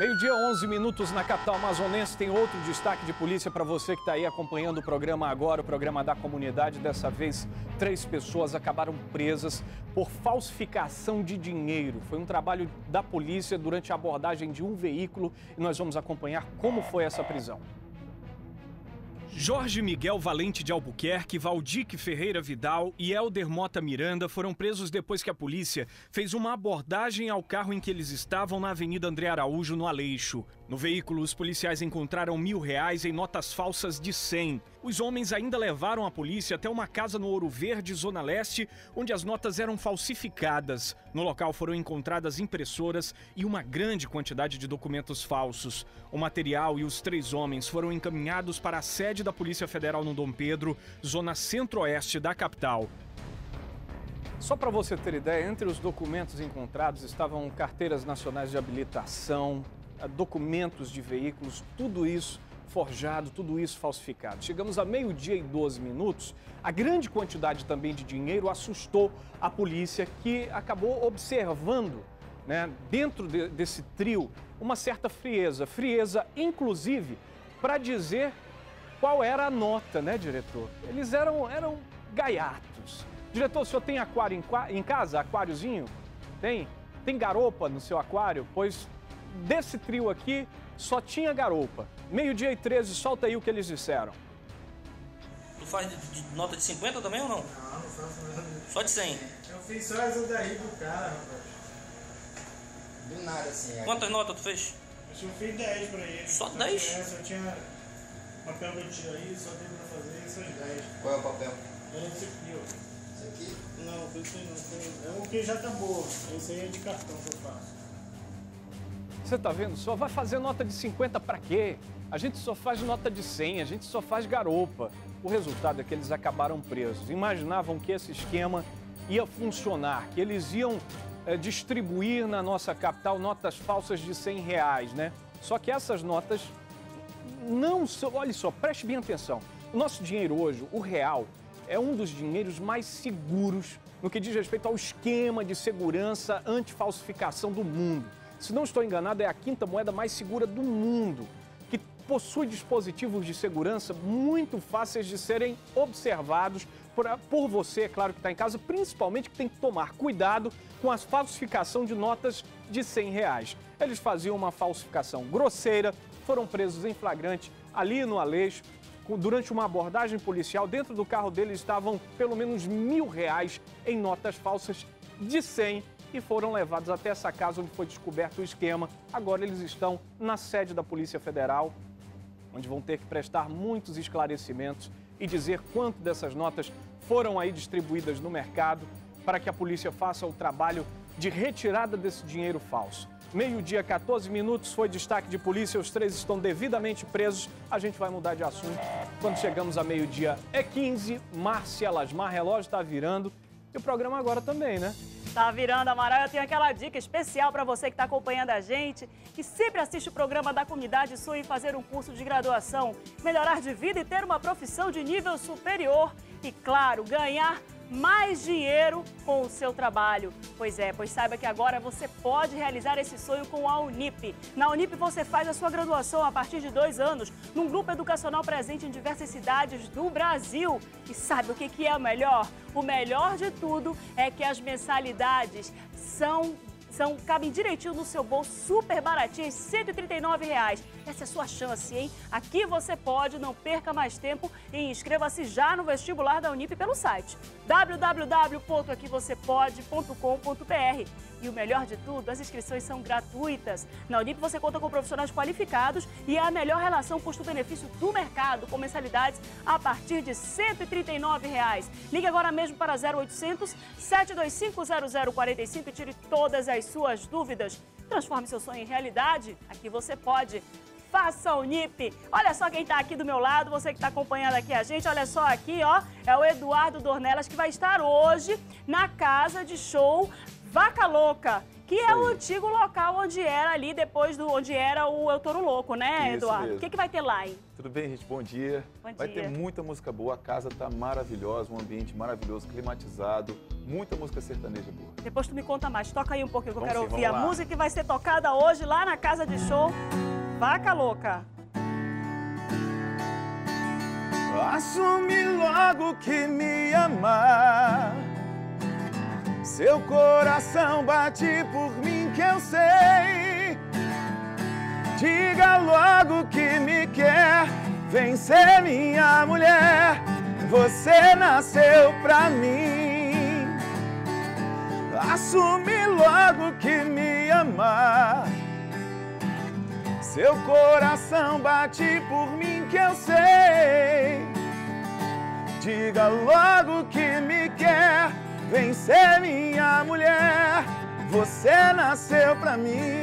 Meio-dia, 11 minutos na capital amazonense. Tem outro destaque de polícia para você que está aí acompanhando o programa agora, o programa da comunidade. Dessa vez, três pessoas acabaram presas por falsificação de dinheiro. Foi um trabalho da polícia durante a abordagem de um veículo e nós vamos acompanhar como foi essa prisão. Jorge Miguel Valente de Albuquerque, Valdique Ferreira Vidal e Helder Mota Miranda foram presos depois que a polícia fez uma abordagem ao carro em que eles estavam na Avenida André Araújo, no Aleixo. No veículo, os policiais encontraram mil reais em notas falsas de 100. Os homens ainda levaram a polícia até uma casa no Ouro Verde, Zona Leste, onde as notas eram falsificadas. No local foram encontradas impressoras e uma grande quantidade de documentos falsos. O material e os três homens foram encaminhados para a sede da Polícia Federal no Dom Pedro, zona centro-oeste da capital. Só para você ter ideia, entre os documentos encontrados estavam carteiras nacionais de habilitação, documentos de veículos, tudo isso forjado, tudo isso falsificado. Chegamos a meio-dia e 12 minutos. A grande quantidade também de dinheiro assustou a polícia, que acabou observando, né, dentro de, desse trio, uma certa frieza. Frieza, inclusive, para dizer qual era a nota, né, diretor? Eles eram, eram gaiatos. Diretor, o senhor tem aquário em, em casa? Aquáriozinho? Tem? Tem garopa no seu aquário? Pois desse trio aqui, só tinha garopa. Meio-dia e 13, solta aí o que eles disseram. Tu faz de, de nota de 50 também ou não? Não, não faço nada. Só de 100? Eu fiz só essa daí do cara, rapaz. Do nada assim. é. Quantas notas tu fez? Acho que eu fiz 10 pra ele. Só tinha 10? Essa, eu tinha papel que eu tinha aí, só teve pra fazer essas 10. Qual é o papel? Era esse aqui, ó. Esse aqui? Não, foi isso aí não. Foi... É um que já tá boa. Esse aí é de cartão que eu faço. Você tá vendo? Só vai fazer nota de 50 para quê? A gente só faz nota de 100, a gente só faz garopa. O resultado é que eles acabaram presos. Imaginavam que esse esquema ia funcionar, que eles iam é, distribuir na nossa capital notas falsas de 100 reais, né? Só que essas notas não são. Olha só, preste bem atenção. O nosso dinheiro hoje, o real, é um dos dinheiros mais seguros no que diz respeito ao esquema de segurança anti-falsificação do mundo. Se não estou enganado, é a quinta moeda mais segura do mundo, que possui dispositivos de segurança muito fáceis de serem observados por, por você, é claro que está em casa, principalmente que tem que tomar cuidado com a falsificação de notas de 100 reais. Eles faziam uma falsificação grosseira, foram presos em flagrante ali no Aleixo. Durante uma abordagem policial, dentro do carro deles estavam pelo menos mil reais em notas falsas de 100 e foram levados até essa casa onde foi descoberto o esquema. Agora eles estão na sede da Polícia Federal, onde vão ter que prestar muitos esclarecimentos e dizer quanto dessas notas foram aí distribuídas no mercado para que a polícia faça o trabalho de retirada desse dinheiro falso. Meio-dia, 14 minutos, foi destaque de polícia, os três estão devidamente presos. A gente vai mudar de assunto quando chegamos a meio-dia. É 15, Márcia Lasmar, relógio está virando e o programa agora também, né? Tá virando, Amaral. Eu tenho aquela dica especial para você que está acompanhando a gente, que sempre assiste o programa da comunidade Sul em fazer um curso de graduação, melhorar de vida e ter uma profissão de nível superior. E, claro, ganhar mais dinheiro com o seu trabalho. Pois é, pois saiba que agora você pode realizar esse sonho com a Unip. Na Unip você faz a sua graduação a partir de dois anos, num grupo educacional presente em diversas cidades do Brasil. E sabe o que, que é o melhor? O melhor de tudo é que as mensalidades são são, cabem direitinho no seu bolso, super baratinhas, 139 reais. Essa é a sua chance, hein? Aqui você pode, não perca mais tempo e inscreva-se já no vestibular da Unip pelo site www.aquivocêpode.com.br. E o melhor de tudo, as inscrições são gratuitas. Na Unip você conta com profissionais qualificados e é a melhor relação custo-benefício do mercado, com mensalidades a partir de 139 reais. Ligue agora mesmo para 0800 725 0045 e tire todas as suas dúvidas. Transforme seu sonho em realidade. Aqui você pode. Faça o NIP. Olha só quem está aqui do meu lado, você que está acompanhando aqui a gente. Olha só aqui, ó, é o Eduardo Dornelas que vai estar hoje na casa de show Vaca Louca, que é o antigo local onde era ali, depois do onde era o Eu Toro Louco, né, Isso Eduardo? mesmo. O que, que vai ter lá, hein? Tudo bem, gente? Bom dia. Bom Vai dia. ter muita música boa, a casa tá maravilhosa, um ambiente maravilhoso, climatizado, muita música sertaneja boa. Depois tu me conta mais. Toca aí um pouquinho que eu quero sim, ouvir. A lá. música que vai ser tocada hoje lá na casa de show. Vaca Louca. Assume logo que me ama. Seu coração bate por mim que eu sei. Diga logo que me quer. Vem ser minha mulher. Você nasceu pra mim. Assume logo que me ama. Seu coração bate por mim que eu sei. Diga logo vem ser minha mulher. Você nasceu pra mim.